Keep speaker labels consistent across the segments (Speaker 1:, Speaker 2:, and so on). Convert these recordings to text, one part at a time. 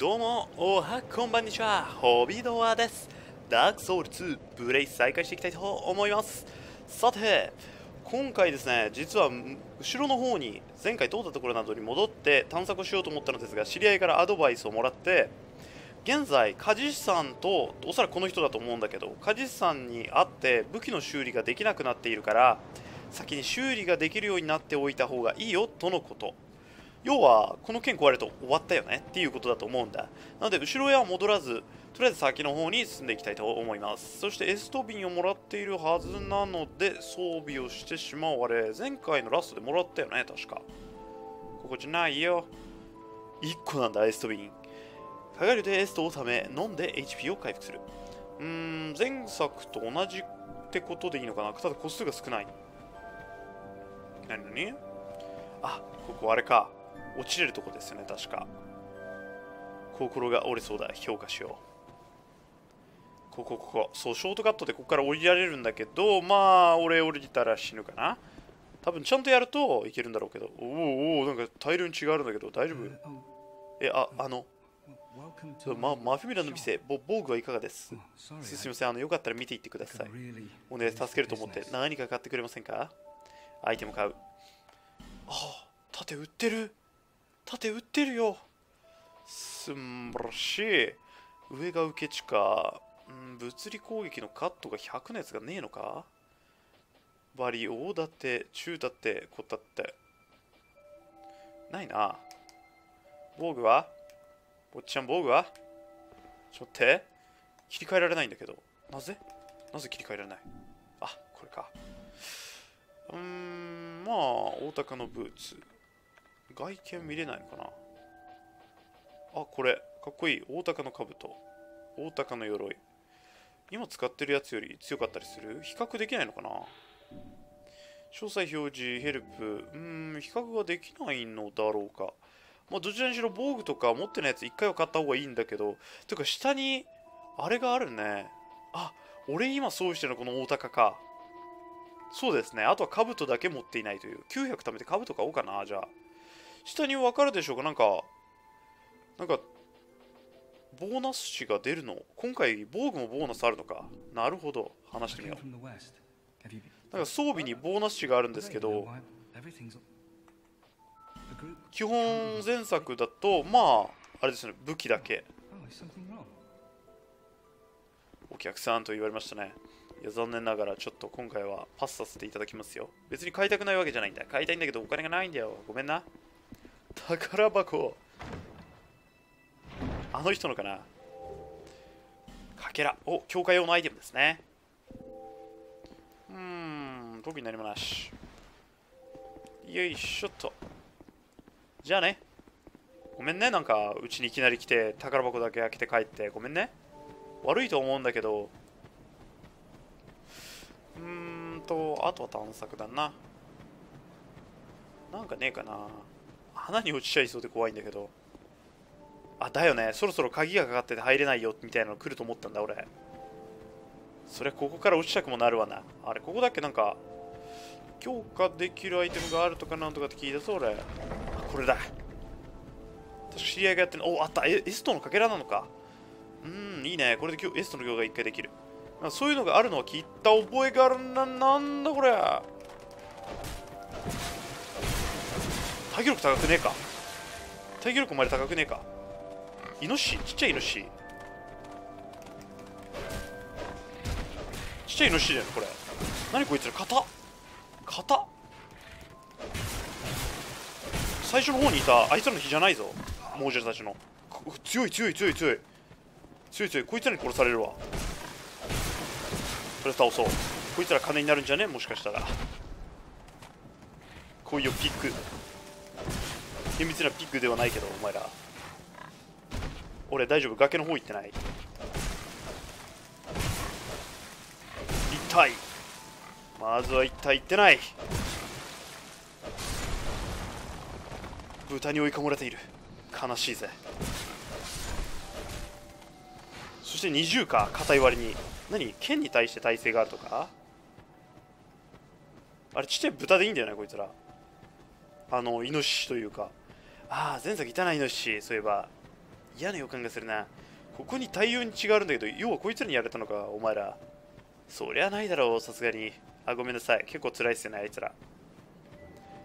Speaker 1: どうも、おはこんばんにちは、ホビドアです。ダークソウル2、プレイ再開していきたいと思います。さて、今回ですね、実は後ろの方に前回通ったところなどに戻って探索しようと思ったのですが、知り合いからアドバイスをもらって、現在、梶師さんと、おそらくこの人だと思うんだけど、梶師さんに会って武器の修理ができなくなっているから、先に修理ができるようになっておいた方がいいよとのこと。要はこの剣壊れると終わったよねっていうことだと思うんだ。なので後ろへは戻らずとりあえず先の方に進んでいきたいと思います。そしてエストビンをもらっているはずなので装備をしてしまうあれ前回のラストでもらったよね確か。ここじゃないよ。1個なんだエストビン。かがりでエストをため飲んで HP を回復する。うーん前作と同じってことでいいのかな。ただ個数が少ない。何何？あここあれか。落ちれるとこですよね確か。心が折れそうだ評価しよう。ここここ。そうショートカットでここから降りられるんだけどまあ俺降りたら死ぬかな。多分ちゃんとやるといけるんだろうけど。おおおなんか大量に違うんだけど大丈夫？えああのそうま、マフィミラの店ボボーグはいかがです？すみませんあのよかったら見ていってください。お願い助けると思って。何か買ってくれませんか？アイテム買う。あ盾売ってる盾売ってるよ。すんばらしい。上が受け地か、うん、物理攻撃のカットが100のやつがねえのか。バリ大だって中だってこたって。ないな。防具は？ぼっちゃん防具は？ちょっと切り替えられないんだけど。なぜ？なぜ切り替えられない？あこれか。うーんまあ大高のブーツ。外見見れないのかな？あこれ。かっこいい。大高の兜。大高の鎧。今使ってるやつより強かったりする？比較できないのかな？詳細表示ヘルプ。うーん比較ができないのだろうか。まあどちらにしろ防具とか持ってないやつ1回は買った方がいいんだけど。てか下にあれがあるね。あ俺今装備してるのこの大高か。そうですね。あとは兜だけ持っていないという。900貯めて兜買おうかなじゃあ。下に分かるでしょうか？なんか、なんか、ボーナス値が出るの？今回、防具もボーナスあるのか？なるほど。話してみよう。なんか装備にボーナス値があるんですけど、基本前作だと、まあ、あれですね、武器だけ。お客さんと言われましたね。いや残念ながらちょっと今回はパスさせていただきますよ。別に買いたくないわけじゃないんだ。買いたいんだけどお金がないんだよ。ごめんな。宝箱あの人のかな？かけら。お強化用のアイテムですね。うーん特に何もなしよいしょっと。じゃあね。ごめんね。なんかうちにいきなり来て宝箱だけ開けて帰って。ごめんね。悪いと思うんだけど。うーんとあとは探索だな。なんかねえかな。穴に落ちちゃいそうで怖いんだけど。あだよね。そろそろ鍵がかかってて入れないよみたいなの来ると思ったんだ俺。それここから落ちたくもなるわな。あれここだっけなんか強化できるアイテムがあるとかなんとかって聞いたぞ俺。あこれだ。確か知り合いがやってる。おあった。エストのかけらなのか。うんいいね。これでエストの行が1回できる。そういうのがあるのは聞いた覚えがあるな。なんだこれ。体力高くねえか。体力まで高くねえか。イノシシ？ちっちゃいイノシシ？ちっちゃいイノシシじゃんこれ。何こいつら？型？型？最初の方にいたあいつらの火じゃないぞ。モージャたちの。強い強い強い強い。強い強い。こいつらに殺されるわ。これ倒そう。こいつら金になるんじゃね？もしかしたら。こういうピック。厳密なピッグではないけどお前ら。俺大丈夫？崖の方行ってない？痛い。まずは一体行ってない。豚に追い込まれている。悲しいぜ。そして20か硬い割に。何？剣に対して耐性があるとか？あれちっちゃい豚でいいんだよねこいつら。あのイノシシというか。ああ前作いたなイノシシそういえば。嫌な予感がするな。ここに大量に血があるんだけど要はこいつらにやられたのかお前ら。そりゃないだろうさすがに。あごめんなさい。結構辛いっすよねあいつら。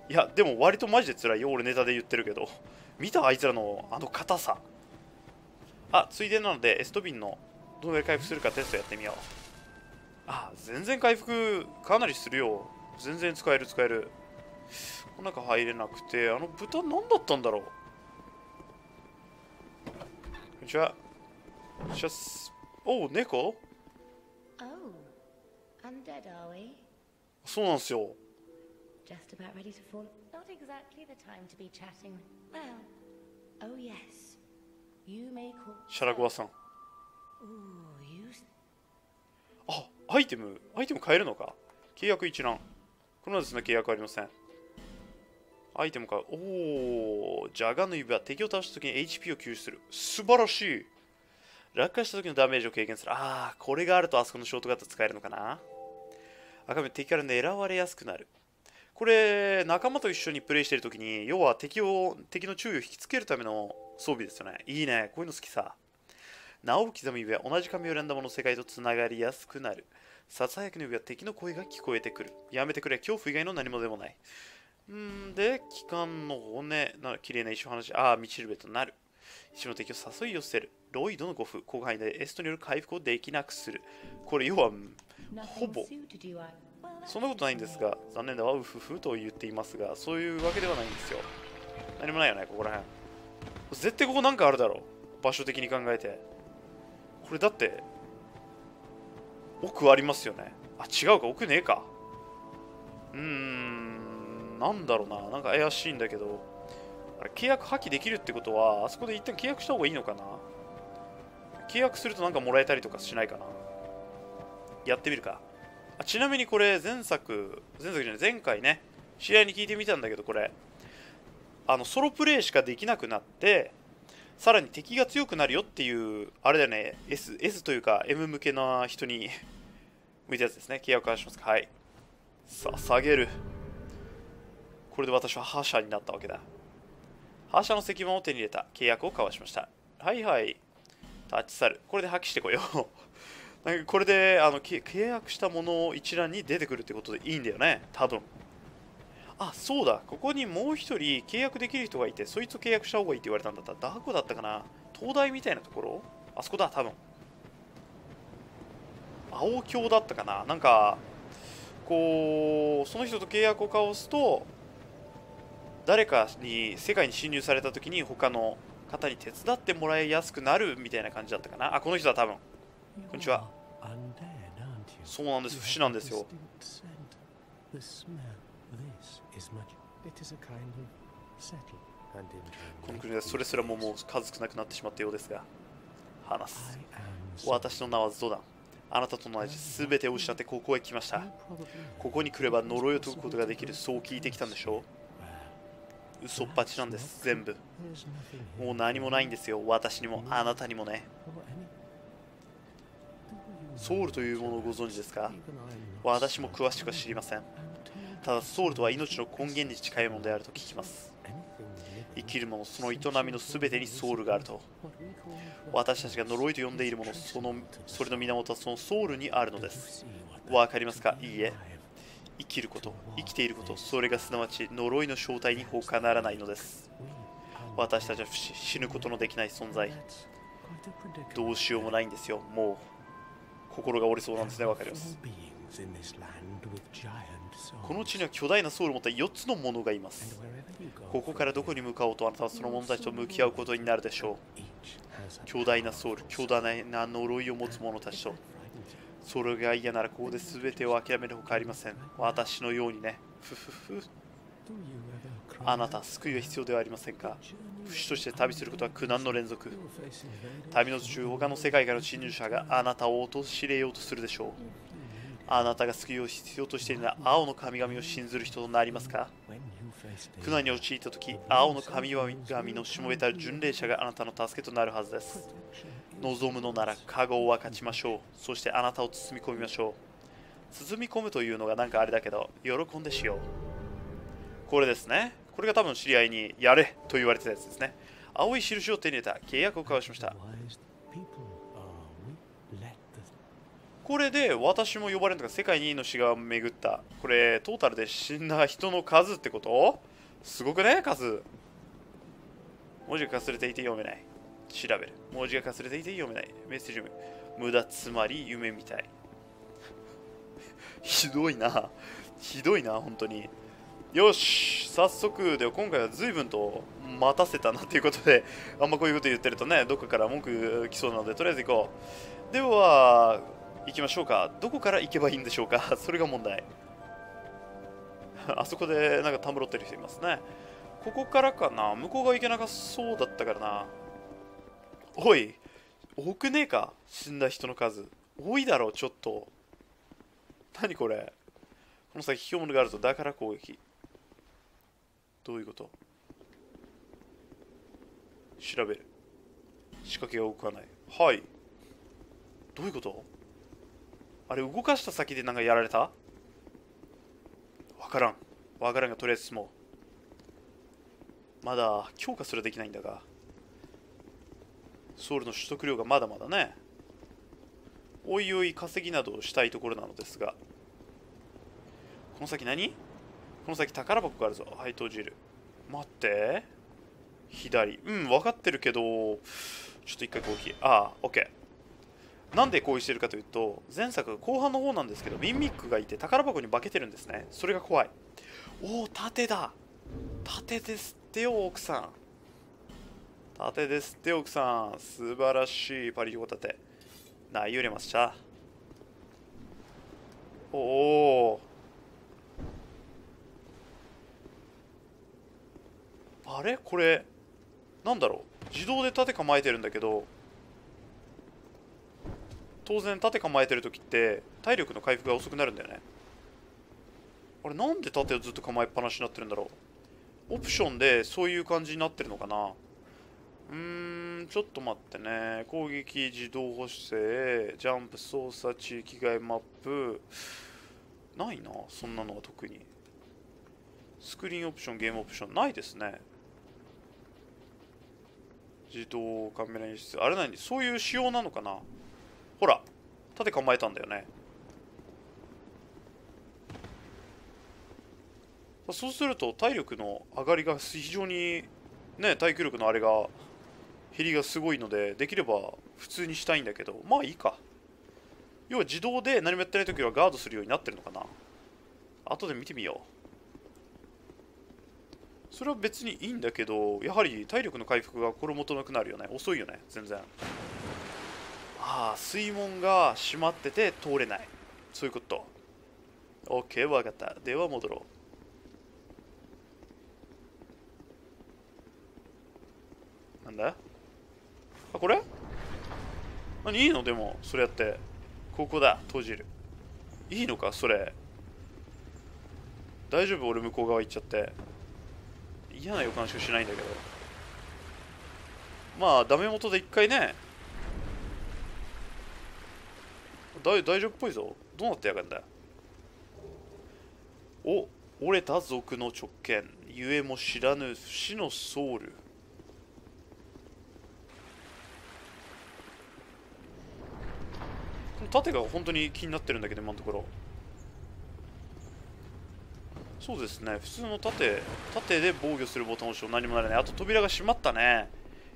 Speaker 1: いやでも割とマジで辛いよ。俺ネタで言ってるけど。見たあいつらのあの硬さ。あついでなのでエストビンのどのぐらい回復するかテストやってみよう。あ全然回復かなりするよ。全然使える使える。お腹入れなくてあの豚何だったんだろう？こんにちはシおお猫？そうなんですよ。シャラゴワさん。あ、アイテム、アイテム買えるのか？契約一覧。このですね、契約ありません。アイテムか。おおジャガの指は敵を倒した時に HP を吸収する。素晴らしい。落下した時のダメージを軽減する。ああこれがあるとあそこのショートカット使えるのかな。赤目敵から狙われやすくなる。これ仲間と一緒にプレイしている時に要は敵を敵の注意を引きつけるための装備ですよね。いいね。こういうの好きさ。名を刻む指は同じ紙を選んだもの世界とつながりやすくなる。ささやきの指は敵の声が聞こえてくる。やめてくれ。恐怖以外の何もでもない。ん。で機関の骨な綺麗な石を話。しああ道しるべとなる。石の敵を誘い寄せる。ロイドの護符広範囲でエストによる回復をできなくする。これ要は
Speaker 2: Nothing
Speaker 1: Hobo.
Speaker 2: suited you, I. Well, that's
Speaker 1: そんなことないんですが残念だわ。うふふと言っていますがそういうわけではないんですよ。何もないよねここら辺。絶対ここなんかあるだろう。場所的に考えて。これだって奥ありますよね。あ違うか。奥ねえか。うーん。なんだろうななんか怪しいんだけどあれ契約破棄できるってことはあそこで一旦契約した方がいいのかな？契約するとなんかもらえたりとかしないかな？やってみるか。あちなみにこれ前作前作じゃない前回ね知り合に聞いてみたんだけどこれ。あのソロプレイしかできなくなってさらに敵が強くなるよっていうあれだよね S, S というか M 向けな人に向いたやつですね。契約交わしますか。はい。さあ下げる。これで私は覇者になったわけだ。覇者の石板を手に入れた。契約を交わしました。はいはい。立ち去る。これで破棄してこよう。なんかこれであの契約したものを一覧に出てくるってことでいいんだよね。多分。あそうだ。ここにもう一人契約できる人がいてそいつを契約した方がいいって言われたんだった。どこだったかな。東大みたいなところ？あそこだ多分。青京だったかな。なんかこうその人と契約を交わすと誰かに世界に侵入された時に他の方に手伝ってもらいやすくなるみたいな感じだったかな？あこの人だ多分。こんにちは。そうなんです。不死なんですよ。この国ではそれすらももう数少なくなってしまったようですが話す。私の名はゾダン。あなたと同じ全てを失ってここへ来ました。ここに来れば呪いを解くことができる。そう聞いてきたんでしょう嘘っぱちなんです全部。もう何もないんですよ。私にもあなたにもね.ソウルというものをご存知ですか？私も詳しくは知りません。ただソウルとは命の根源に近いものであると聞きます。生きるものその営みの全てにソウルがあると。私たちが呪いと呼んでいるものそのそれの源はそのソウルにあるのです。わかりますか？いいえ生きること生きていることそれがすなわち呪いの正体に他ならないのです。私たちは死ぬことのできない存在。どうしようもないんですよ。もう心が折れそうなんですね。わかります。この地には巨大なソウルを持った4つのものがいます。ここからどこに向かおうとあなたはその者たちと向き合うことになるでしょう。巨大なソウル巨大な呪いを持つ者たちとそれが嫌ならここで全てを諦めるほかありません。私のようにね。ふふふ。あなた救いは必要ではありませんか？不死として旅することは苦難の連続。旅の途中他の世界からの侵入者があなたを陥れようとするでしょう。あなたが救いを必要としているなら青の神々を信ずる人となりますか？苦難に陥った時青の神々のしもべたる巡礼者があなたの助けとなるはずです望むのならカゴを分かちましょう。そしてあなたを包み込みましょう。包み込むというのがなんかあれだけど喜んでしよう。これですね。これが多分知り合いにやれと言われてたやつですね。青い印を手に入れた契約を交わしました。これで私も呼ばれるのが世界にの死が巡った。これトータルで死んだ人の数ってこと？すごくね数。文字がかすれていて読めない。調べる。文字がかすれていて読めない。メッセージ読む無駄つまり夢みたい。ひどいな。ひどいな本当に。よし早速では今回は随分と待たせたな。っていうことであんまこういうこと言ってるとねどっかから文句来そうなのでとりあえず行こう。では行きましょうか。どこから行けばいいんでしょうか。それが問題。あそこでなんかたむろってる人いますね。ここからかな。向こう側行けなかそうだったからな。おい多くねえか死んだ人の数。多いだろちょっと。何これ。この先引き物があるとだから攻撃。どういうこと？調べる。仕掛けが動かない。はい。どういうこと？あれ動かした先でなんかやられた？わからん。わからんがとりあえず進もう。まだ強化すらできないんだが。ソウルの取得量がまだまだね。おいおい稼ぎなどをしたいところなのですが。この先何？この先宝箱があるぞ。はい閉じる待って。左。うん分かってるけど。ちょっと一回攻撃ああオッケーなんで攻撃してるかというと前作後半の方なんですけどミンミックがいて宝箱に化けてるんですね。それが怖い。おお盾だ。盾ですってよ奥さん。盾です。って奥さん素晴らしいパリリコ盾な揺れましたおおあれ？これなんだろう？自動で盾構えてるんだけど当然盾構えてる時って体力の回復が遅くなるんだよね。あれなんで盾をずっと構えっぱなしになってるんだろう？オプションでそういう感じになってるのかな？うーんちょっと待ってね。攻撃自動補正ジャンプ操作地域外マップ。ないなそんなのは特に。スクリーンオプションゲームオプション。ないですね。自動カメラ演出。あれ何？そういう仕様なのかな？ほら盾構えたんだよね。そうすると体力の上がりが非常にね耐久力のあれが減りがすごいのでできれば普通にしたいんだけどまあいいか。要は自動で何もやってない時はガードするようになってるのかな。後で見てみよう。それは別にいいんだけどやはり体力の回復が心もとなくなるよね。遅いよね。全然。ああ水門が閉まってて通れない。そういうこと。OK 分かった。では戻ろう。なんだ？あこれ？何？いいの？でもそれやって。ここだ閉じる。いいのかそれ。大丈夫？俺向こう側行っちゃって。嫌な予感しかしないんだけど。まあダメ元で一回ね。大大丈夫っぽいぞ。どうなってやがんだ？お折れた族の直見ゆえも知らぬ死のソウルこの盾が本当に気になってるんだけど今のところ。そうですね。普通の盾盾で防御するボタン押しても何もならない。あと扉が閉まったね。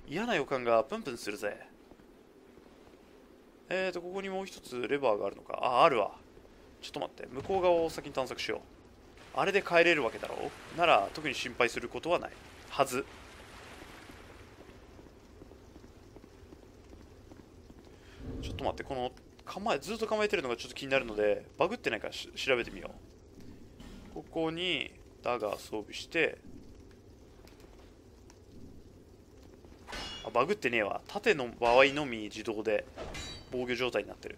Speaker 1: 嫌な予感がプンプンするぜ。えーとここにもう一つレバーがあるのか。ああるわ。ちょっと待って。向こう側を先に探索しよう。あれで帰れるわけだろう。なら特に心配することはない。はず。ちょっと待って。この構えずっと構えてるのがちょっと気になるのでバグってないかし調べてみよう。ここにダガー装備してあバグってねえわ。縦の場合のみ自動で防御状態になってる。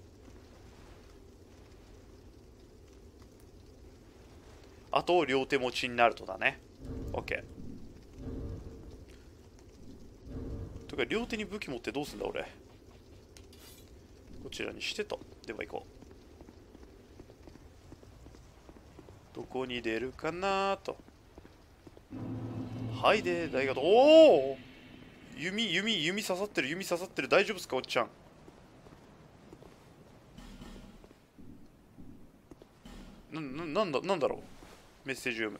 Speaker 1: あと両手持ちになるとだね。OK とか両手に武器持ってどうすんだ俺。こちらにしてと。では行こう。どこに出るかなと。はいで大学おお弓弓弓刺さってる弓刺さってる。大丈夫っすかおっちゃん。なななんだなんだろう？メッセージ読む。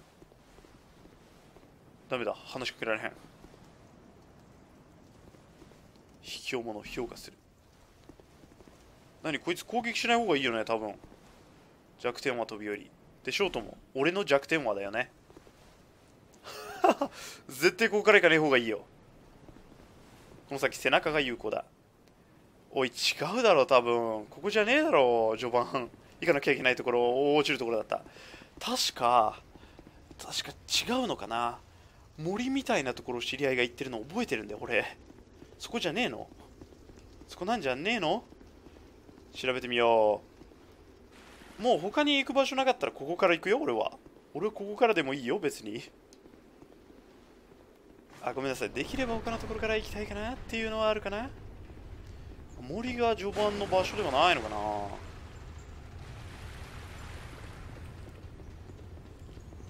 Speaker 1: ダメだ。話しかけられへん。卑怯者を評価する。何こいつ攻撃しない方がいいよね多分。弱点は飛び降り。でショートも。俺の弱点はだよね。絶対ここから行かない方がいいよ。この先背中が有効だ。おい違うだろ多分。ここじゃねえだろ序盤。行かなきゃいけないところ落ちるところだった。確か確か違うのかな。森みたいなところ知り合いが言ってるの覚えてるんだよ俺。そこじゃねえの。そこなんじゃねえの？調べてみよう。もう他に行く場所なかったらここから行くよ俺は。俺はここからでもいいよ別に。あごめんなさい。できれば他のところから行きたいかなっていうのはあるかな。森が序盤の場所ではないのかな。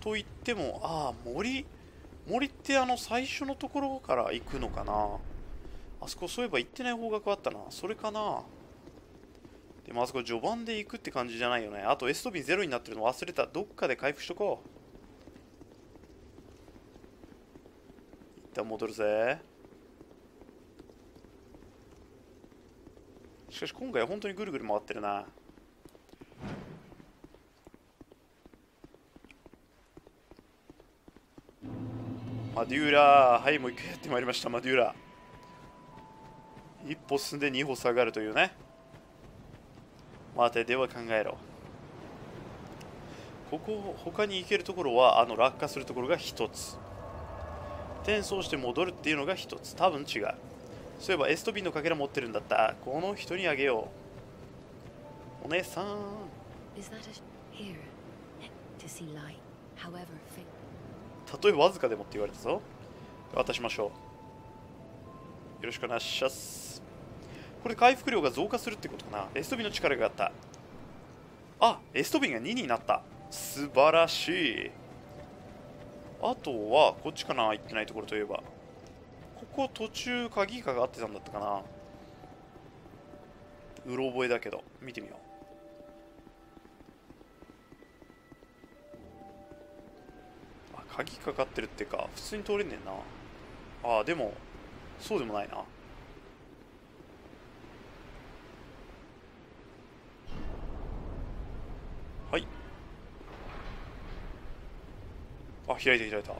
Speaker 1: と言ってもああ森。森ってあの最初のところから行くのかな。あそこそういえば行ってない方角あったな。それかな。でもあそこ序盤で行くって感じじゃないよね。あとエストビンゼロになってるの忘れた。どっかで回復しとこう。一旦戻るぜ。しかし今回は本当にぐるぐる回ってるな。マデューラはいもう一回やってまいりましたマデューラ一歩進んで二歩下がるというね。待てでは考えろ。ここ他に行けるところはあの落下するところが一つ。転送して戻るっていうのが一つ。多分違う。そういえばエストビンのかけら持ってるんだった。この人にあげよう。お姉さん。
Speaker 2: However?
Speaker 1: たとえわずかでもって言われたぞ。渡しましょう。よろしくお願いしますこれ回復量が増加するってことかな。エストビの力があった。あエストビンが2になった。素晴らしい。あとはこっちかな行ってないところといえば。ここ途中鍵かかってたんだったかな。うろ覚えだけど見てみよう。あ鍵かかってるってか。普通に通れんねんな。ああでもそうでもないなはいあ開いた開いた。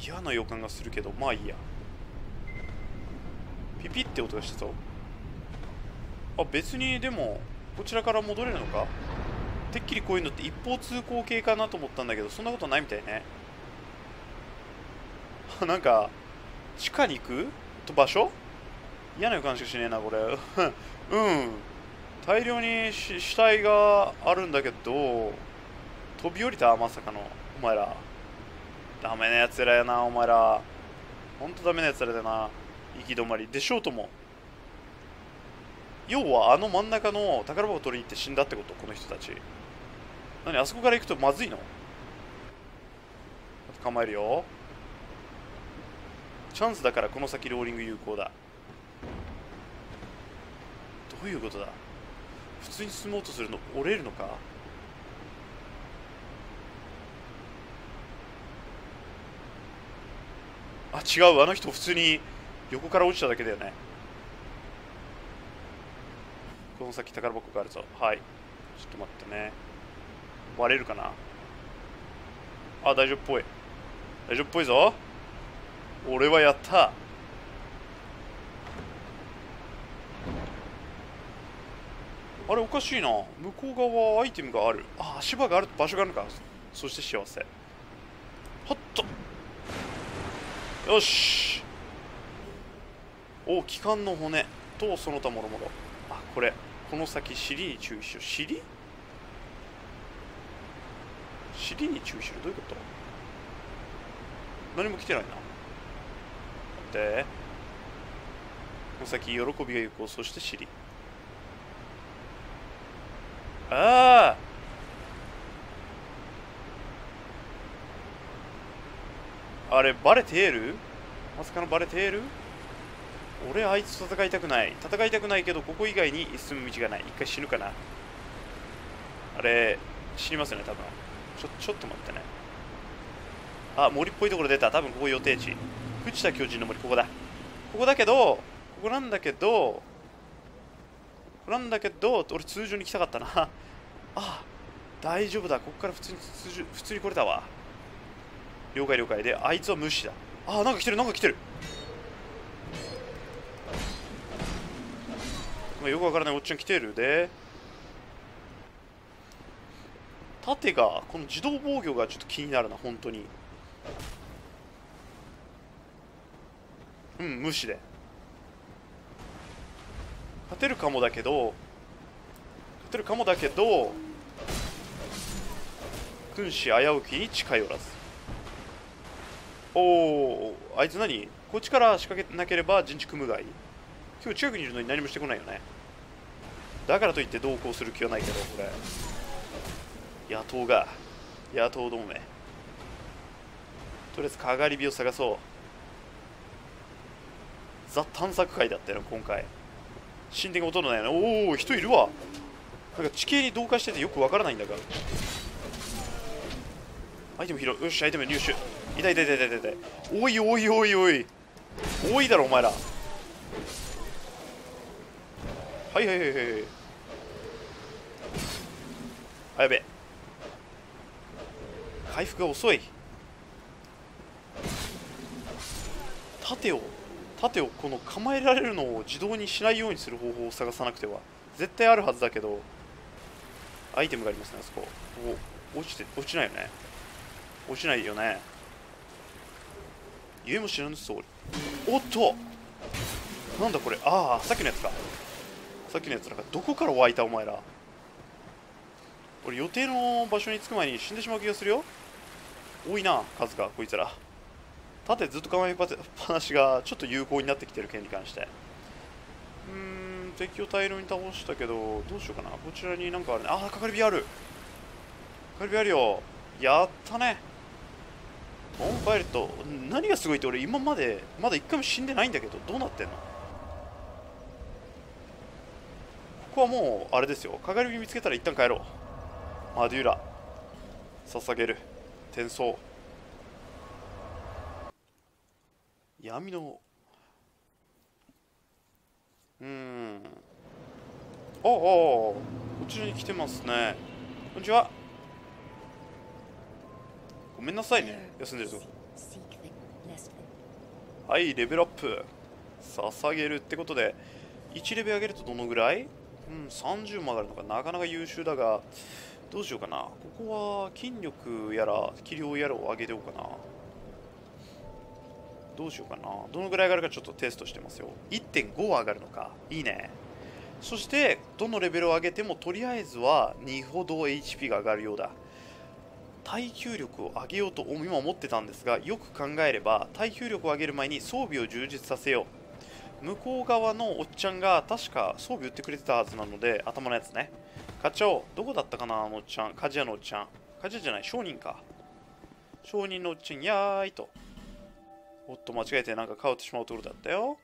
Speaker 1: 嫌な予感がするけどまあいいや。ピピって音がしてたぞあ別にでもこちらから戻れるのか？てっきりこういうのって一方通行系かなと思ったんだけどそんなことないみたいね。なんか地下に行く？と場所？嫌な予感しかしねえなこれ。うん。大量に死体があるんだけど飛び降りた？まさかの。前ら。ダメなやつらやなお前ら。ほんとダメなやつらだな。行き止まりでショートも。要はあの真ん中の宝箱取りに行って死んだってこと？この人たち。何あそこから行くとまずいの？構えるよ。チャンスだからこの先ローリング有効だ。どういうことだ？普通に進もうとするの折れるのか？あ違う。あの人普通に横から落ちただけだよね。この先宝箱があるぞ。はい。ちょっと待ってね。割れるかな？あ大丈夫っぽい。大丈夫っぽいぞ。俺はやった。あれおかしいな。向こう側アイテムがある。あ足場がある。場所があるのか。そして幸せ。はっと。よし。お機関の骨。とその他もろもろあこれ。この先尻に注意しよう。尻？尻に注意しろ。どういうこと？何も来てないな。でこの先喜びが有効そして尻。あああれバレてる？まさかのバレてる？俺あいつと戦いたくない。戦いたくないけどここ以外に進む道がない。一回死ぬかな。あれ死にますよね多分。ちょちょっと待ってね。あ森っぽいところ出た。多分ここ予定地。藤田巨人の森。ここだ。ここだけどここなんだけどここなんだけど俺通常に来たかったな。あ大丈夫だ。ここから普通に通常普通に来れたわ。了解了解。であいつは無視だ。あなんか来てるなんか来てる。まあよくわからないおっちゃん来てる。で盾がこの自動防御がちょっと気になるな本当に。うん無視で。勝てるかもだけど勝てるかもだけど君子危うきに近寄らず。おおあいつ何？こっちから仕掛けなければ陣地組むがいい今日近くにいるのに何もしてこないよね。だからといって同行する気はないけどこれ野党が野党同盟。とりあえずかがり火を探そう。ザ探索会だったよ今回。神殿が音のないなおお人いるわ。なんか地形に同化しててよくわからないんだが。アイテム拾う。よしアイテム入手。痛い痛い痛い痛い痛い。おいおいおいおい。多いだろお前ら。はいはいはいはいあやべ。回復が遅い。盾を盾をこの構えられるのを自動にしないようにする方法を探さなくては。絶対あるはずだけど。アイテムがありますねあそこ。お落ちて落ちないよね。落ちないよね。言えも知らぬ総理おっと。なんだこれ。ああさっきのやつか。さっきのやつなんかどこから湧いたお前ら。俺予定の場所に着く前に死んでしまう気がするよ。多いな数がこいつら。盾ずっと構えっぱなしがちょっと有効になってきてる件に関して。うーん敵を大量に倒したけどどうしようかな。こちらになんかあるね。ああかかり火ある。かかり火あるよ。やったね。モンファイルト何がすごいって俺今までまだ一回も死んでないんだけどどうなってんの？ここはもうあれですよ。かかり火見つけたら一旦帰ろう。マデューラ。捧げる。転送。闇のうーん。ああこちらに来てますね。こんにちは。ごめんなさいね。休んでると。
Speaker 2: Seek them, lest them.
Speaker 1: はいレベルアップ。捧げるってことで。1レベル上げるとどのぐらい？うん30も上がるのか。なかなか優秀だが。どうしようかな。ここは筋力やら気量やらを上げておうかな。どうしようかな。どのぐらい上がるかちょっとテストしてますよ。1.5上がるのか。いいね。そしてどのレベルを上げてもとりあえずは2ほど HP が上がるようだ耐久力を上げようと今思ってたんですがよく考えれば耐久力を上げる前に装備を充実させよう。向こう側のおっちゃんが確か装備売ってくれてたはずなので頭のやつね。買っちゃおうどこだったかなあのおっちゃん。鍛冶屋のおっちゃん。鍛冶屋じゃない商人か。商人のおっちゃんやーいと。おっと間違えてなんか買うてしまうところだったよ。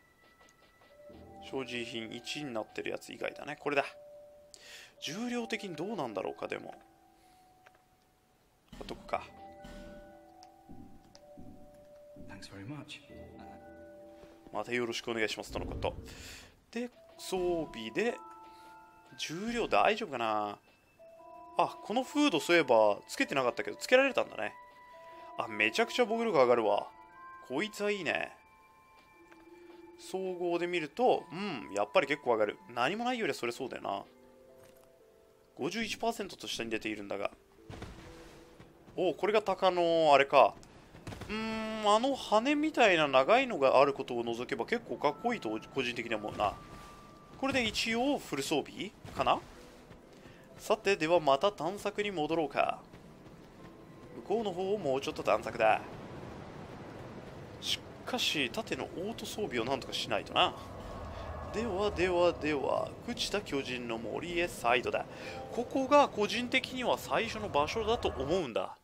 Speaker 1: 所持品1になってるやつ以外だね。これだ。重量的にどうなんだろうかでも。っとくか。
Speaker 3: Thanks very much.
Speaker 1: またよろしくお願いしますとのこと。で装備で重量大丈夫かな。あこのフードそういえばつけてなかったけどつけられたんだね。あめちゃくちゃ防御力上がるわ。こいつはいいね。総合で見るとうんやっぱり結構上がる。何もないよりはそれそうだよな。51%と下に出ているんだがおこれが鷹のあれか。うーんあの羽みたいな長いのがあることを除けば結構かっこいいと個人的には思うな。これで一応フル装備かな？さてではまた探索に戻ろうか。向こうの方をもうちょっと探索だ。しかし盾のオート装備をなんとかしないとな。ではではでは朽田巨人の森へサイドだ。ここが個人的には最初の場所だと思うんだ。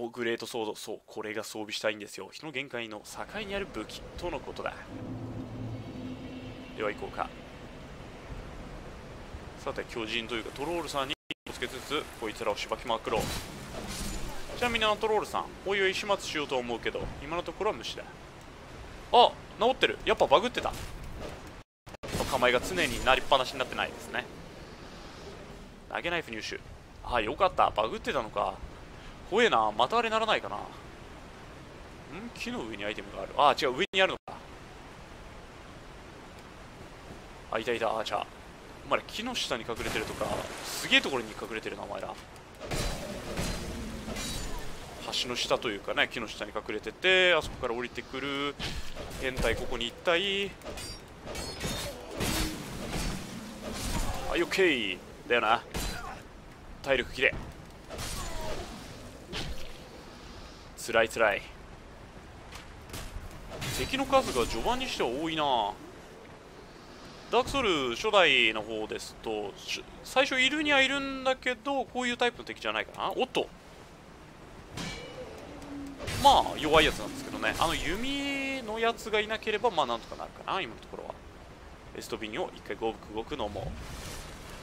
Speaker 1: おグレートソードそうこれが装備したいんですよ。人の限界の境にある武器とのことだ。では行こうか。さて巨人というかトロールさんに気をつけつつこいつらをしばきまくろう。ちなみにあのトロールさんおいおい始末しようと思うけど今のところは無視だ。あ治ってる。やっぱバグってた。構えが常になりっぱなしになってないですね。投げナイフ入手。ああよかった。バグってたのか。怖えな。またあれならないかな。ん？木の上にアイテムがある。あ違う。上にあるのか。あいたいた。あじゃあお前ら木の下に隠れてるとかすげえところに隠れてるなお前ら。橋の下というかね木の下に隠れててあそこから降りてくる。変態ここに一体はい。オッケーだよな。体力切れ。つらいつらい。敵の数が序盤にしては多いな。ダークソウル初代の方ですと最初いるにはいるんだけどこういうタイプの敵じゃないかな。おっと。まあ弱いやつなんですけどね。あの弓のやつがいなければまあなんとかなるかな今のところは。エストビンを一回ごくごく飲も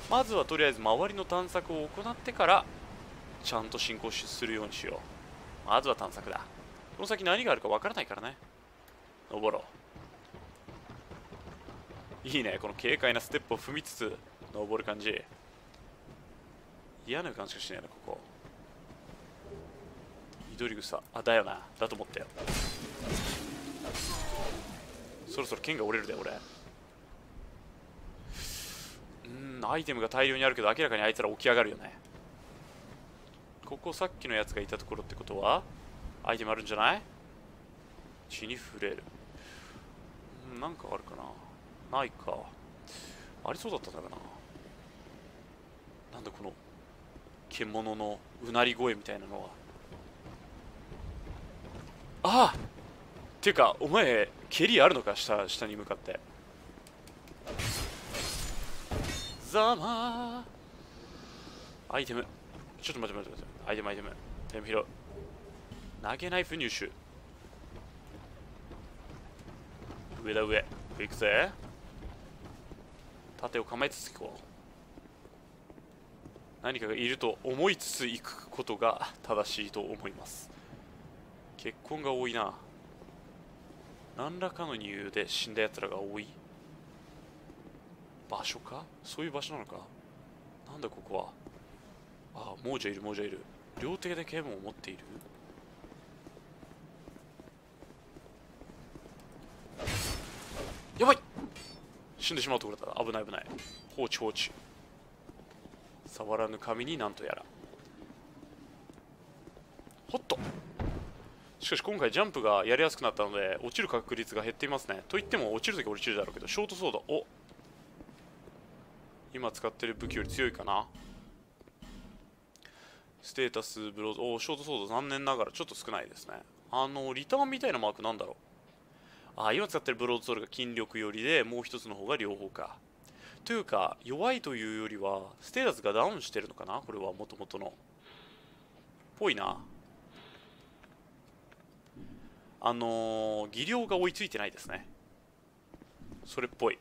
Speaker 1: まずはとりあえず周りの探索を行ってからちゃんと進行するようにしよう。まずは探索だ。この先何があるかわからないからね。登ろう。いいね。この軽快なステップを踏みつつ登る感じ。嫌な感しかしないなここ。緑草。あだよな。だと思ったよ。そろそろ剣が折れるで俺。うんアイテムが大量にあるけど明らかにあいつら起き上がるよね。ここさっきのやつがいたところってことはアイテムあるんじゃない？血に触れる。なんかあるかな？ないか。ありそうだったんだかな。なんだこの獣のうなり声みたいなのは。ああっていうかお前蹴りあるのか？下下に向かって。ざま。アイテム。ちょっと待って待って待って。アイテムアイテムアイテム拾う投げナイフ入手上だ上。行くぜ。盾を構えつつ行こう。何かがいると思いつつ行くことが正しいと思います。結婚が多いな。何らかの理由で死んだ奴らが多い。場所か？そういう場所なのか？なんだここは？ああ亡者いる亡者いる。両手で剣を持っている？やばい！死んでしまうところだ。危ない危ない。放置放置。触らぬ神になんとやら。ほっと。しかし今回ジャンプがやりやすくなったので落ちる確率が減っていますね。といっても落ちるとき落ちるだろうけどショートソード。お。今使ってる武器より強いかな。ステータスブロードおショートソード残念ながらちょっと少ないですね。あのリターンみたいなマークなんだろう。あ今使ってるブロードソールが筋力よりでもう一つの方が両方か。というか弱いというよりはステータスがダウンしてるのかな？これはもともとの。ぽいな。あのー、技量が追いついてないですね。それっぽい。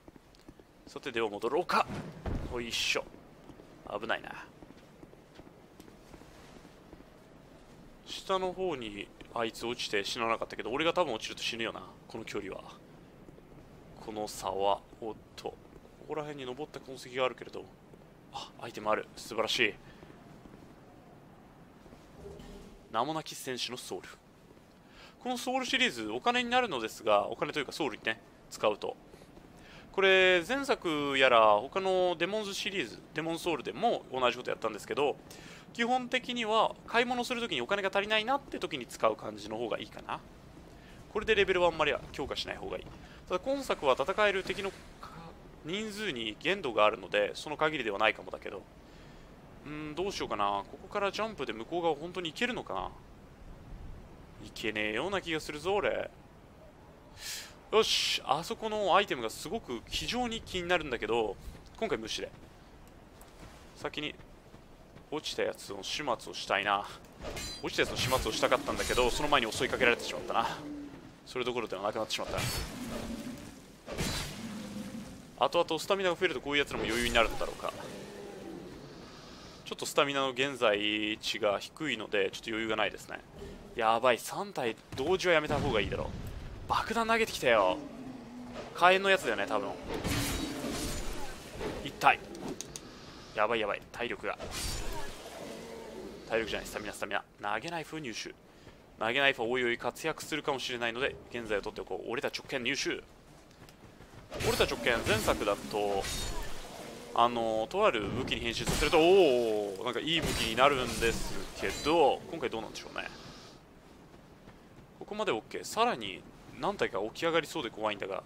Speaker 1: さてでは戻ろうか。おいしょ。危ないな。下の方にあいつ落ちて死ななかったけど俺が多分落ちると死ぬよな。この距離は。この沢おっと。ここら辺に登った痕跡があるけれど。あアイテムある。素晴らしい。名もなき戦士のソウル。このソウルシリーズお金になるのですがお金というかソウルにね使うと。これ前作やら他のデモンズシリーズデモンソウルでも同じことやったんですけど基本的には買い物するときにお金が足りないなって時に使う感じの方がいいかな。これでレベルはあんまり強化しない方がいい。ただ今作は戦える敵の人数に限度があるのでその限りではないかもだけど。うんどうしようかな。ここからジャンプで向こう側本当に行けるのかな。いけねえような気がするぞ俺。よしあそこのアイテムがすごく非常に気になるんだけど今回無視で。先に落ちたやつの始末をしたいな。落ちたやつの始末をしたかったんだけどその前に襲いかけられてしまったな。それどころではなくなってしまった。後々スタミナが増えるとこういうやつらも余裕になるのだろうか。ちょっとスタミナの現在値が低いのでちょっと余裕がないですね。やばい3体同時はやめた方がいいだろう。爆弾投げてきたよ。火炎のやつだよね多分。1体。やばいやばい。体力が。体力じゃないスタミナスタミナ。投げナイフ入手。投げナイフはおいおい活躍するかもしれないので現在を取っておこう。折れた直剣入手。折れた直剣前作だとあのとある武器に変身させるとおおなんかいい武器になるんですけど今回どうなんでしょうね。ここまで OK さらに何体か起き上がりそうで怖いんだが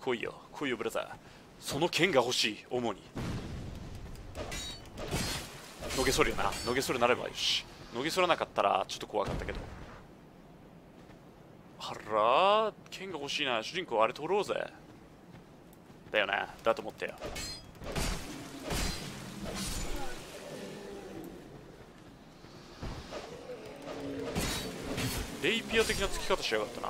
Speaker 1: 来いよ来いよブラザー。その剣が欲しい主に。のげそるよな。のげそるなればよし。のげそらなかったらちょっと怖かったけど。あら剣が欲しいな。主人公あれ取ろうぜ。だよな。だと思ったよ。レイピア的な付き方しやがったな。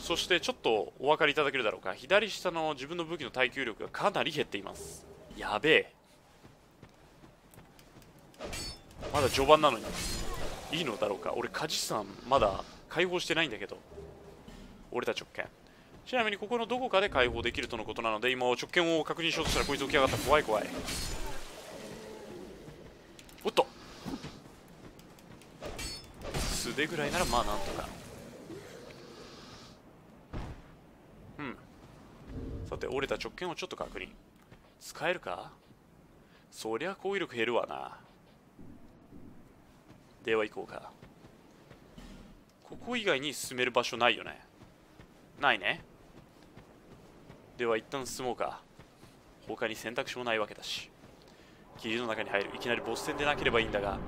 Speaker 1: そしてちょっとお分かりいただけるだろうか。左下の自分の武器の耐久力がかなり減っています。やべえ。まだ序盤なのに。いいのだろうか。俺カジさんまだ解放してないんだけど。俺たち直剣ちなみにここのどこかで解放できるとのことなので今直剣を確認しようとしたらこいつ起き上がった。怖い怖い。おっと。素手ぐらいならまあなんとか。うん。さて折れた直剣をちょっと確認。使えるか？そりゃ攻撃力減るわな。では行こうか。ここ以外に進める場所ないよね。ないね。では一旦進もうか。他に選択肢もないわけだし。霧の中に入る。いきなりボス戦でなければいいんだが。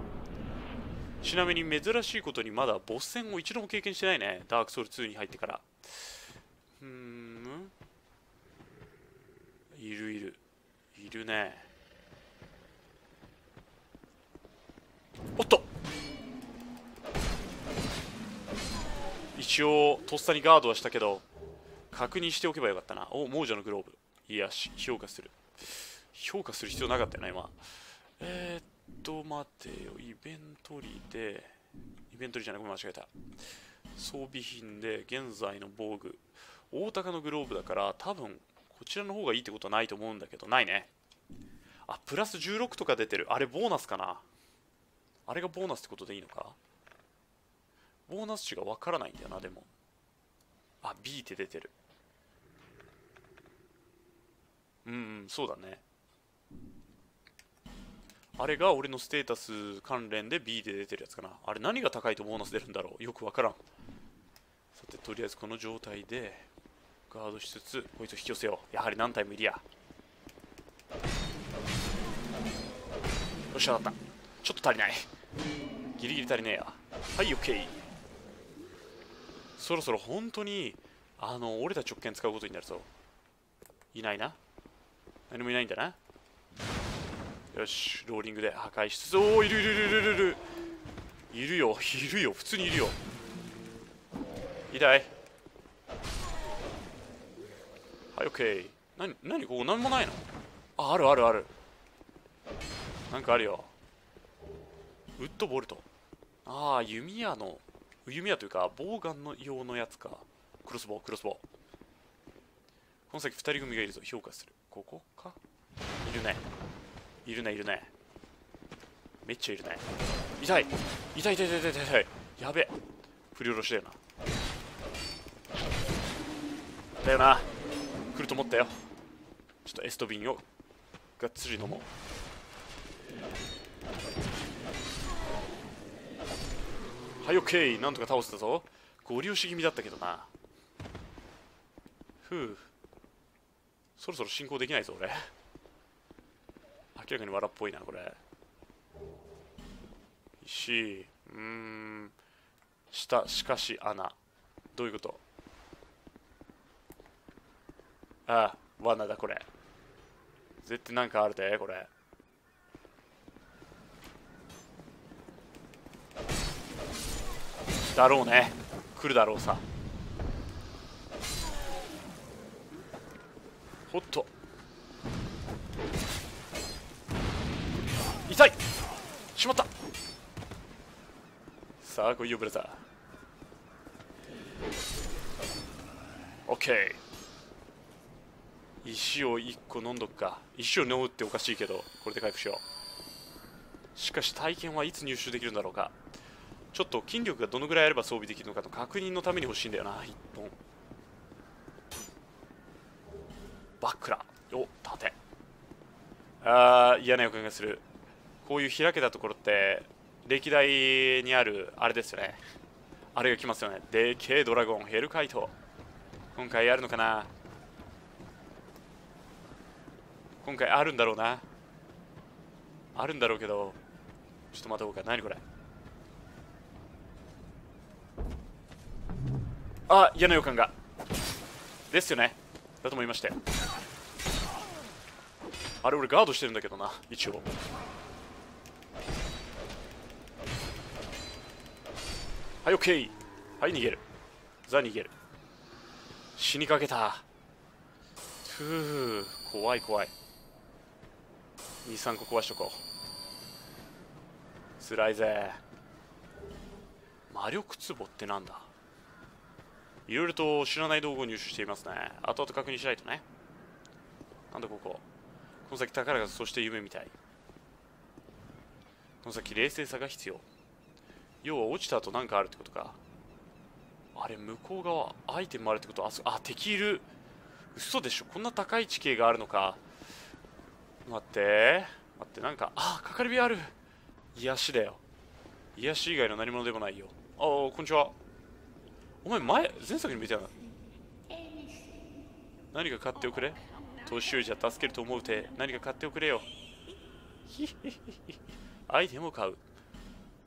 Speaker 1: ちなみに珍しいことにまだボス戦を一度も経験してないね。ダークソウル2に入ってから。うん。いるいる。いるね。おっと。一応とっさにガードはしたけど確認しておけばよかったな。お亡者のグローブ。いやし評価する。評価する必要なかったよな今。えー、っと待てよイベントリーでイベントリーじゃないごめん間違えた。装備品で現在の防具。大高のグローブだから多分こちらの方がいいってことはないと思うんだけどないね。あプラス16とか出てる。あれボーナスかな。あれがボーナスってことでいいのか。ボーナス値がわからないんだよなでも。あ B って出てる。うん、うん、そうだね。あれが俺のステータス関連で B で出てるやつかな。あれ何が高いとボーナス出るんだろう。よくわからん。さてとりあえずこの状態でガードしつつこいつを引き寄せよう。やはり何体もいるやよっしゃ当たった。ちょっと足りない。ギリギリ足りねえや。はい OK そろそろ本当にあの折れた直剣使うことになるぞ。いないな。何もいないんだな。よしローリングで破壊しつつおおいるいるいるいるいる。いるよ いるよ普通にいるよ。痛い。はい OK 何何ここ何もないの？ああるあるある。なんかあるよ。ウッドボルト。ああ弓矢の弓矢というかボウガンの用のやつか。クロスボウクロスボウ。この先2人組がいるぞ。評価する。ここか？いるね。いるねいるね。めっちゃいるね。痛い。痛い痛い痛い痛い痛い。やべ振り下ろしだよな。だよな。来ると思ったよ。ちょっとエストビンをがっつり飲もう。はいオッケー。なんとか倒せたぞ。ご利用し気味だったけどな。ふう。そろそろ進行できないぞ俺。明らかに藁っぽいなこれ。石うん。下しかし穴どういうこと？ああ罠だこれ。絶対なんかあるでこれ。だろうね。来るだろうさ。ほっと。痛い。しまった。さあ来いよブラザー。オッケー。石を1個飲んどくか。石を飲むっておかしいけどこれで回復しよう。しかし体験はいつ入手できるんだろうか。ちょっと筋力がどのぐらいあれば装備できるのかと確認のために欲しいんだよな1本。バックラお盾あー嫌な予感がする。こういう開けたところって歴代にあるあれですよね。あれが来ますよね。でけえドラゴンヘルカイト。今回あるのかな。今回あるんだろうな。あるんだろうけどちょっと待とうか。何これ。あ嫌な予感が。ですよね。だと思いまして。あれ俺ガードしてるんだけどな一応。はい OK はい逃げる。ザ逃げる。死にかけた。ふう怖い怖い。23個壊しとこう。辛いぜ。魔力壺ってなんだ？いろいろと知らない道具を入手していますね。後々確認しないとね。なんだここ。この先宝がそして夢みたい。この先冷静さが必要。要は落ちた後何かあるってことか。あれ向こう側アイテムあるってことあそあ敵いる。嘘でしょ。こんな高い地形があるのか。待って。待ってなんかあかかり火ある。癒しだよ。癒し以外の何者でもないよ。ああこんにちは。お前前前作に見たよな。何か買っておくれ。年寄りじゃ助けると思うて何か買っておくれよ。アイテムを買う。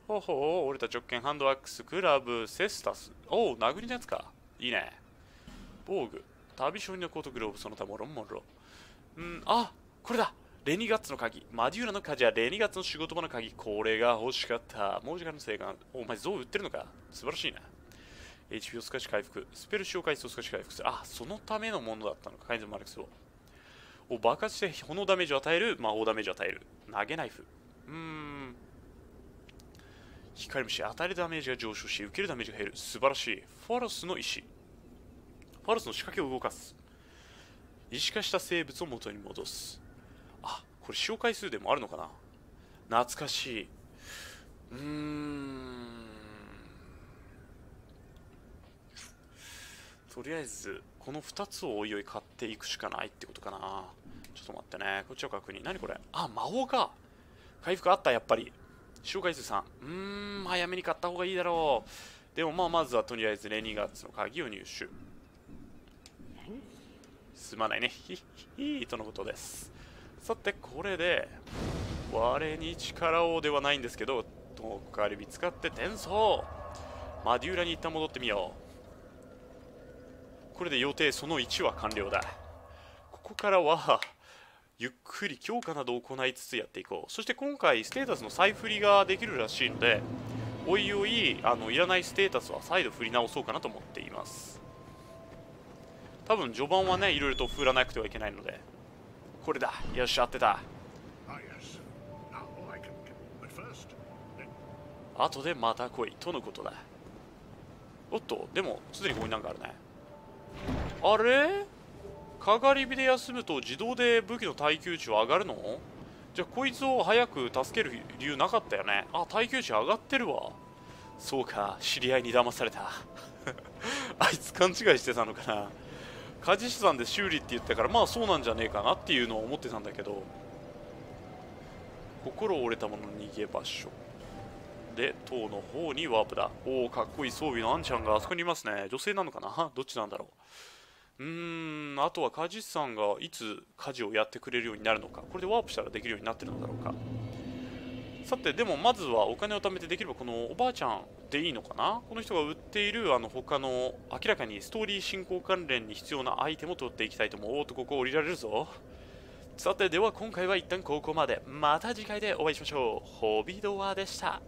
Speaker 1: ほうほう。俺た直剣ハンドアックスクラブセスタス。おお殴りのやつか。いいね。防具。旅商人のコートグローブその他もろもろ。うんあこれだ。レニガッツの鍵。マデューラの鍵はレニガッツの仕事場の鍵。これが欲しかった。もう時間のせいがお前像売ってるのか？素晴らしいな HP を少し回復。スペル使用回数を少し回復する。あそのためのものだったのか。改善マルクスをを爆発して炎ダメージを与える。魔法ダメージを与える。投げナイフ。うーん。光虫与えるダメージが上昇し受けるダメージが減る。素晴らしい。フォロスの石。フォロスの仕掛けを動かす。石化した生物を元に戻す。あこれ使用回数でもあるのかな。懐かしい。うーん。とりあえずこの2つをおいおい買っていくしかないってことかな。ちょっと待ってね。こっちを確認。何これ？あ魔法か。回復あったやっぱり。使用回数3うーん早めに買った方がいいだろう。でもまあまずはとりあえずレニガッツの鍵を入手。すまないね。ヒッヒッヒとのことです。さてこれで我に力をではないんですけど遠くから見つかって転送。マデューラに一旦戻ってみよう。これで予定その1は完了だ。ここからはゆっくり強化などを行いつつやっていこう。そして今回ステータスの再振りができるらしいのでおいおいあのいらないステータスは再度振り直そうかなと思っています。多分序盤はねいろいろと振らなくてはいけないので。これだ。よし合ってた。
Speaker 4: Ah, yes. Now I can. But first,
Speaker 1: 後でまた来いとのことだ。おっとでもすでにここになんかあるね。あれ？かがり火で休むと自動で武器の耐久値は上がるの？じゃあこいつを早く助ける理由なかったよね。あ耐久値上がってるわ。そうか知り合いに騙された。あいつ勘違いしてたのかな。鍛冶師さんで修理って言ったからまあそうなんじゃねえかなっていうのを思ってたんだけど。心折れたもの逃げ場所。で塔の方にワープだ。おおかっこいい装備のアンちゃんがあそこにいますね。女性なのかな？どっちなんだろう？うんあとは鍛冶師さんがいつ家事をやってくれるようになるのか。これでワープしたらできるようになってるのだろうか。さてでもまずはお金を貯めてできればこのおばあちゃんでいいのかな。この人が売っているあの他の明らかにストーリー進行関連に必要なアイテムを取っていきたいと思うおっとここ降りられるぞ。さてでは今回は一旦ここまで。また次回でお会いしましょう。ホビドアでした。